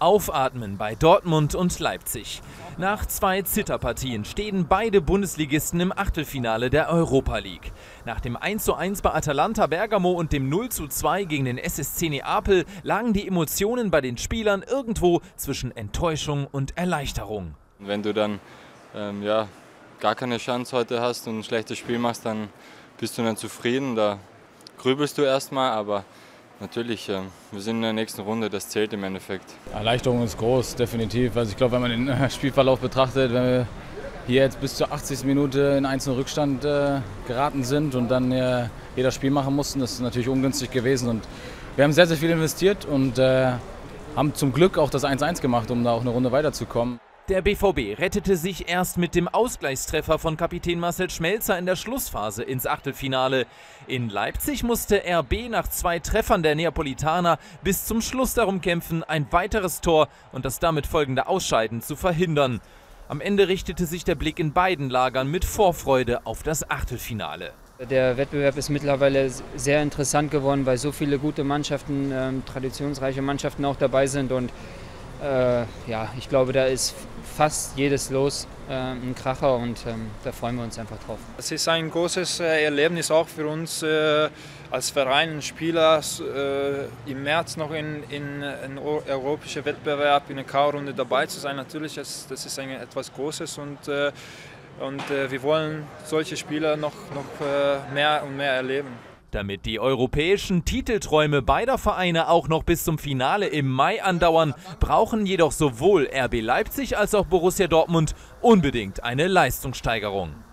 Aufatmen bei Dortmund und Leipzig. Nach zwei Zitterpartien stehen beide Bundesligisten im Achtelfinale der Europa League. Nach dem 1:1 bei Atalanta Bergamo und dem 0:2 gegen den SSC Neapel lagen die Emotionen bei den Spielern irgendwo zwischen Enttäuschung und Erleichterung. Wenn du dann ähm, ja, gar keine Chance heute hast und ein schlechtes Spiel machst, dann bist du dann zufrieden. Da grübelst du erstmal, aber Natürlich, wir sind in der nächsten Runde, das zählt im Endeffekt. Erleichterung ist groß, definitiv. Also ich glaube, wenn man den äh, Spielverlauf betrachtet, wenn wir hier jetzt bis zur 80. Minute in einzelnen Rückstand äh, geraten sind und dann äh, jeder Spiel machen mussten, das ist natürlich ungünstig gewesen. Und wir haben sehr, sehr viel investiert und äh, haben zum Glück auch das 1-1 gemacht, um da auch eine Runde weiterzukommen. Der BVB rettete sich erst mit dem Ausgleichstreffer von Kapitän Marcel Schmelzer in der Schlussphase ins Achtelfinale. In Leipzig musste RB nach zwei Treffern der Neapolitaner bis zum Schluss darum kämpfen, ein weiteres Tor und das damit folgende Ausscheiden zu verhindern. Am Ende richtete sich der Blick in beiden Lagern mit Vorfreude auf das Achtelfinale. Der Wettbewerb ist mittlerweile sehr interessant geworden, weil so viele gute Mannschaften, äh, traditionsreiche Mannschaften auch dabei sind und äh, ja, ich glaube, da ist fast jedes Los äh, ein Kracher und ähm, da freuen wir uns einfach drauf. Es ist ein großes äh, Erlebnis auch für uns äh, als Verein und Spieler, äh, im März noch in, in, in europäischen Wettbewerb in der K-Runde dabei zu sein. Natürlich, das, das ist ein, etwas Großes und, äh, und wir wollen solche Spieler noch, noch mehr und mehr erleben. Damit die europäischen Titelträume beider Vereine auch noch bis zum Finale im Mai andauern, brauchen jedoch sowohl RB Leipzig als auch Borussia Dortmund unbedingt eine Leistungssteigerung.